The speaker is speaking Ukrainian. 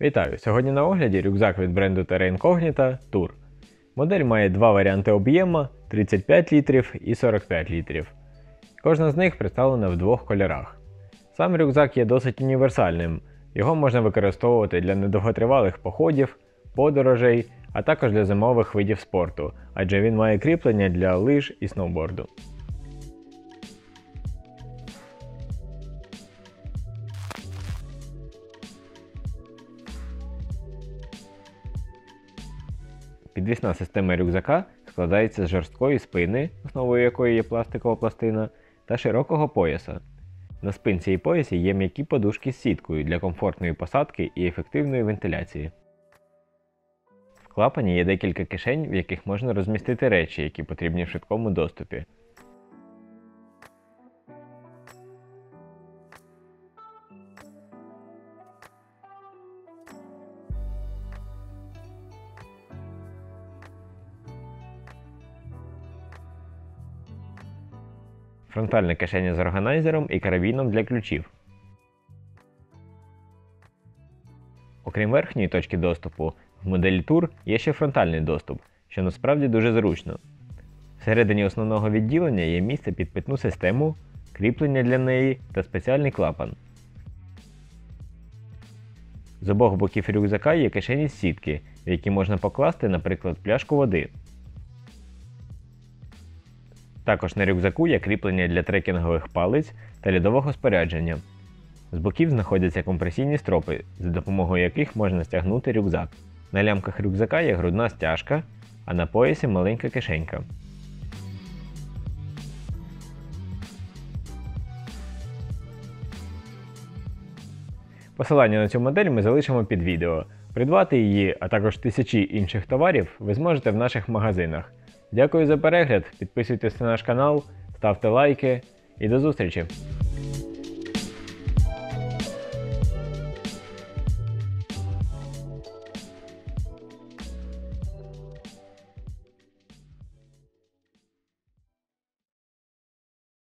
Вітаю! Сьогодні на огляді рюкзак від бренду Terra Incognita Tour. Модель має два варіанти об'єму 35 літрів і 45 літрів. Кожна з них представлена в двох кольорах. Сам рюкзак є досить універсальним, його можна використовувати для недовготривалих походів, подорожей, а також для зимових видів спорту, адже він має кріплення для лиж і сноуборду. Підвісна система рюкзака складається з жорсткої спини, основою якої є пластикова пластина, та широкого пояса. На спинці і поясі є м'які подушки з сіткою для комфортної посадки і ефективної вентиляції. В клапані є декілька кишень, в яких можна розмістити речі, які потрібні в швидкому доступі. Фронтальна кишеня з органайзером і карабіном для ключів. Окрім верхньої точки доступу, в моделі Tour є ще фронтальний доступ, що насправді дуже зручно. Всередині основного відділення є місце під питну систему, кріплення для неї та спеціальний клапан. З обох боків рюкзака є кишені з сітки, в які можна покласти, наприклад, пляшку води. Також на рюкзаку є кріплення для трекінгових палиць та льодового спорядження. З боків знаходяться компресійні стропи, за допомогою яких можна стягнути рюкзак. На лямках рюкзака є грудна стяжка, а на поясі маленька кишенька. Посилання на цю модель ми залишимо під відео. Придбати її, а також тисячі інших товарів ви зможете в наших магазинах. Дякую за перегляд, підписуйтесь на наш канал, ставте лайки і до зустрічі!